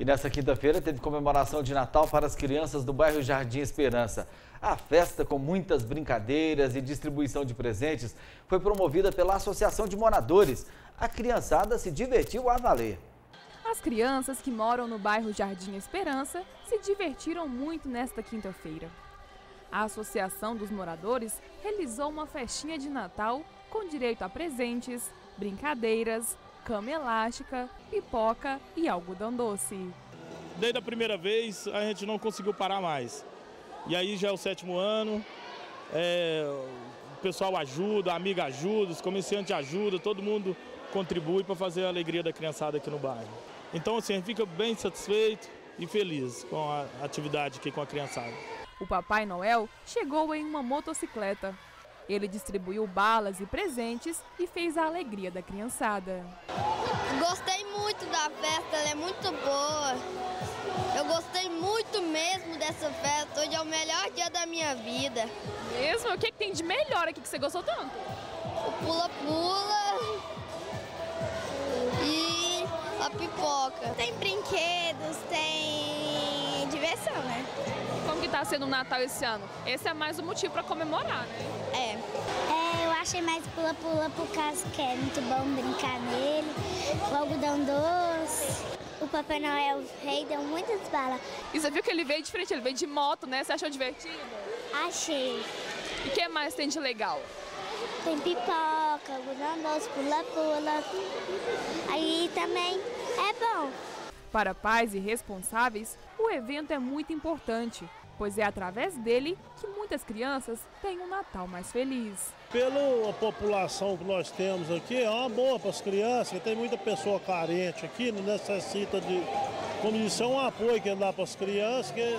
E nessa quinta-feira teve comemoração de Natal para as crianças do bairro Jardim Esperança. A festa, com muitas brincadeiras e distribuição de presentes, foi promovida pela Associação de Moradores. A criançada se divertiu a valer. As crianças que moram no bairro Jardim Esperança se divertiram muito nesta quinta-feira. A Associação dos Moradores realizou uma festinha de Natal com direito a presentes, brincadeiras, cama elástica, pipoca e algodão doce. Desde a primeira vez a gente não conseguiu parar mais. E aí já é o sétimo ano, é, o pessoal ajuda, a amiga ajuda, os comerciantes ajudam, todo mundo contribui para fazer a alegria da criançada aqui no bairro. Então assim, a gente fica bem satisfeito e feliz com a atividade aqui com a criançada. O Papai Noel chegou em uma motocicleta. Ele distribuiu balas e presentes e fez a alegria da criançada. Gostei muito da festa, ela é muito boa. Eu gostei muito mesmo dessa festa. Hoje é o melhor dia da minha vida. Mesmo? O que, é que tem de melhor aqui que você gostou tanto? O pula-pula e a pipoca. Tem brinquedos, tem diversão, né? Como que tá sendo o Natal esse ano? Esse é mais um motivo para comemorar, né? É. Achei mais pula-pula por causa que é muito bom brincar nele. O algodão doce. O Papai Noel rei deu muitas balas. E você viu que ele veio diferente, ele veio de moto, né? Você achou divertido? Achei. E o que mais tem de legal? Tem pipoca, algodão doce, pula-pula. Aí também é bom. Para pais e responsáveis, o evento é muito importante, pois é através dele que muitas crianças têm um Natal mais feliz. Pela população que nós temos aqui, é uma boa para as crianças, tem muita pessoa carente aqui, não necessita de. Como disse, é um apoio que dá para as crianças, que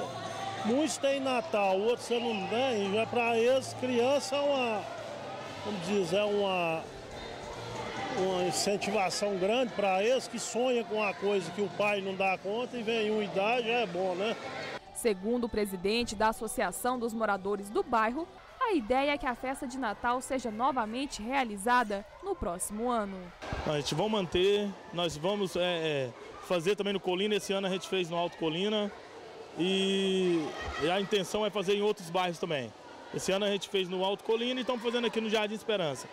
muitos têm Natal, outros você não tem, já para eles, criança é uma. Como diz, é uma uma incentivação grande para eles que sonham com uma coisa que o pai não dá conta e vem uma idade, é bom, né? Segundo o presidente da Associação dos Moradores do Bairro, a ideia é que a festa de Natal seja novamente realizada no próximo ano. A gente vai manter, nós vamos é, é, fazer também no Colina, esse ano a gente fez no Alto Colina e a intenção é fazer em outros bairros também. Esse ano a gente fez no Alto Colina e estamos fazendo aqui no Jardim Esperança.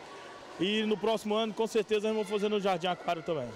E no próximo ano, com certeza, nós vamos fazer no Jardim Aquário também.